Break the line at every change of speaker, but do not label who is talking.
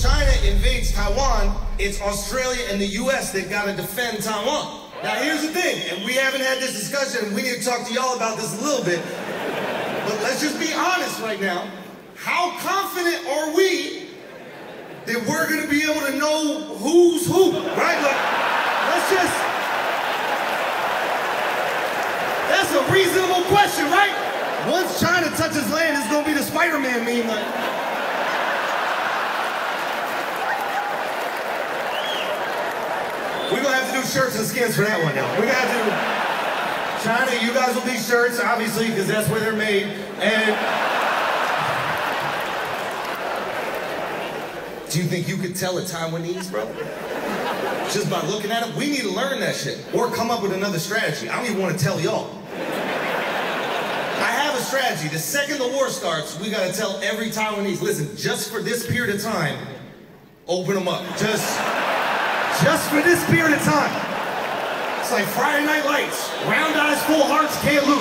China invades Taiwan, it's Australia and the US that gotta defend Taiwan. Now here's the thing, and we haven't had this discussion, we need to talk to y'all about this a little bit. But let's just be honest right now. How confident are we that we're gonna be able to know who's who? Right? Like, let's just. That's a reasonable question, right? Once China touches land, it's gonna be the Spider-Man meme. Like, We're gonna have to do shirts and skins for that one now. We gotta do China, you guys will be shirts, obviously, because that's where they're made. And do you think you could tell a Taiwanese, bro? Just by looking at it, we need to learn that shit. Or come up with another strategy. I don't even want to tell y'all. I have a strategy. The second the war starts, we gotta tell every Taiwanese, listen, just for this period of time, open them up. Just just for this period of time. It's like Friday Night Lights. Round eyes, full hearts, can't lose?